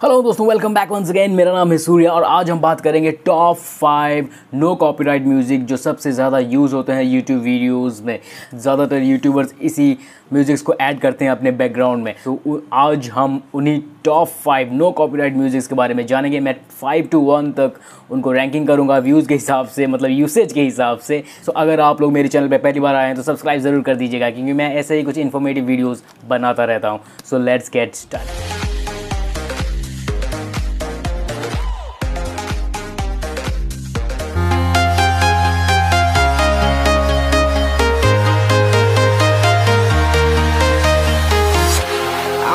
Hello दोस्तों welcome back once again मेरा नाम है सूर्या और आज हम बात करेंगे top five no copyright music जो सबसे ज़्यादा यूज़ होते हैं यूट्यूब वीडियोस में। ज़्यादातर यूट्यूबर्स इसी म्यूज़िक्स को ऐड करते हैं अपने बैकग्राउंड में। तो आज हम उन्हीं top five no copyright musics के बारे में जानेंगे। मैं फाइव टू वन तक उनको रैंकिंग करूँगा व्यूज़ के हिसाब से मतलब यूसेज के हिसाब से। सो अगर आप लोग मेरे चैनल पर पहली बार आए हैं तो सब्सक्राइब ज़रूर कर दीजिएगा, क्योंकि मैं ऐसे ही कुछ इन्फॉर्मेटिव वीडियोज़ बनाता रहता हूँ। So let's get start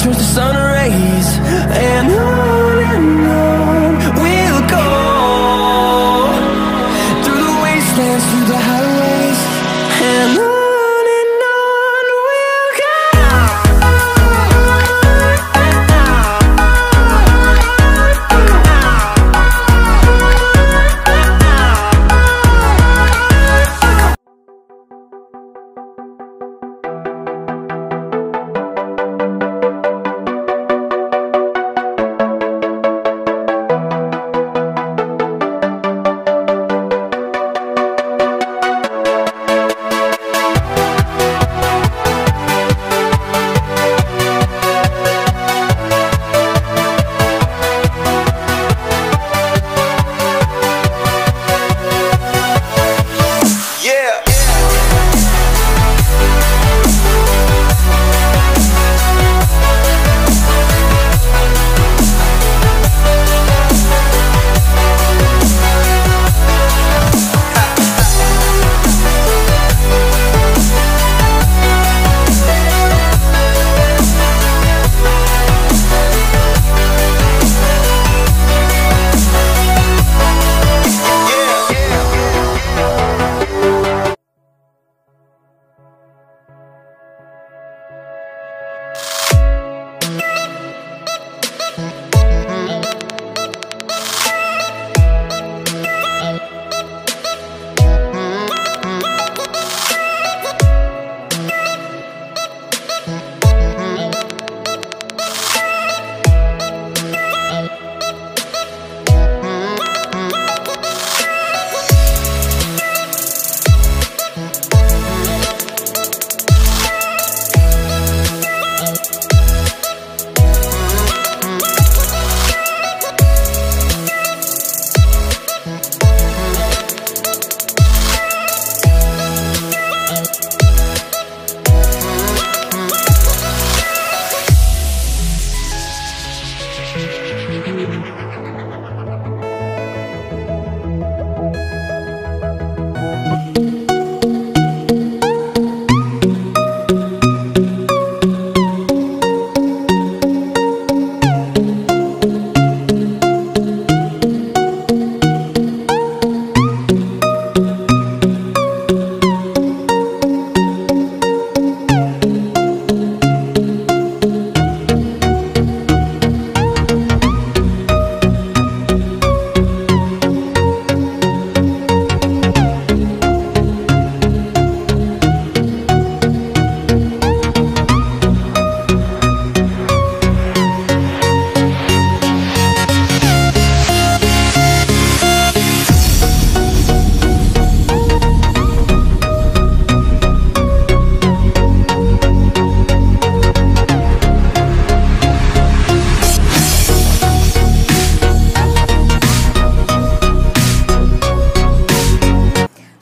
turns to sun rays.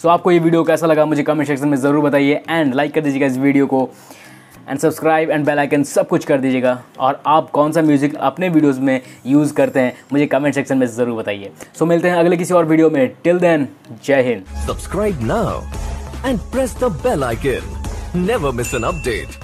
So आपको ये वीडियो कैसा लगा मुझे कमेंट सेक्शन में ज़रूर बताइए एंड लाइक कर दीजिएगा इस वीडियो को and subscribe and bell icon सब कुछ कर दीजिएगा। और आप कौन सा म्यूज़िक अपने वीडियोस में यूज़ करते हैं मुझे कमेंट सेक्शन में ज़रूर बताइए। सो so, मिलते हैं अगले किसी और वीडियो में। Till then Jai Hind. Subscribe now and press the bell icon never miss an update.